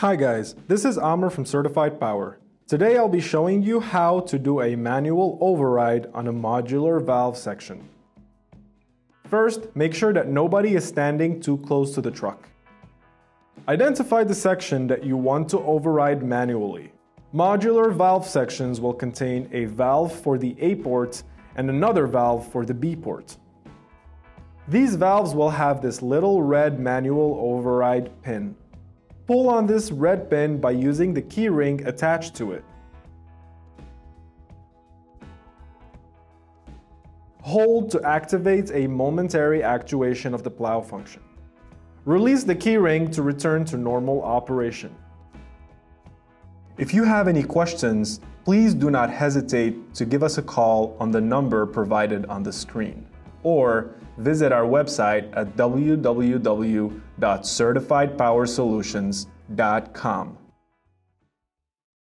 Hi guys, this is Amr from Certified Power. Today I'll be showing you how to do a manual override on a modular valve section. First, make sure that nobody is standing too close to the truck. Identify the section that you want to override manually. Modular valve sections will contain a valve for the A port and another valve for the B port. These valves will have this little red manual override pin. Pull on this red pin by using the keyring attached to it. Hold to activate a momentary actuation of the plow function. Release the keyring to return to normal operation. If you have any questions, please do not hesitate to give us a call on the number provided on the screen or visit our website at www.certifiedpowersolutions.com.